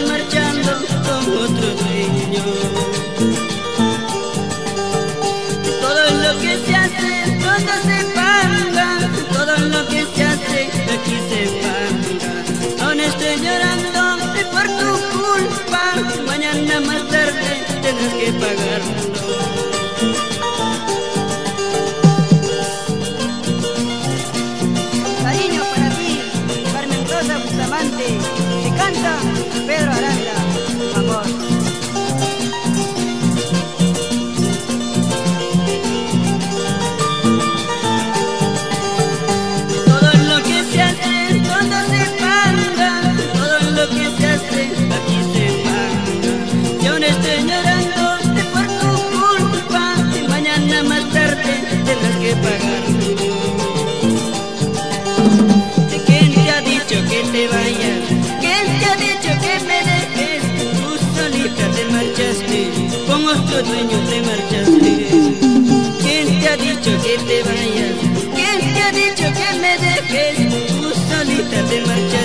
marchando con otro dueño. Todo lo que se hace, todo se paga, todo lo que se hace, aquí se paga. Aún estoy llorando por tu culpa, mañana más tarde tendrás que pagarlo. canta Pedro ¿Cómo tu este dueño te marchaste? ¿Quién te ha dicho que te vayas? ¿Quién te ha dicho que me dejes? Tú solita te marchaste.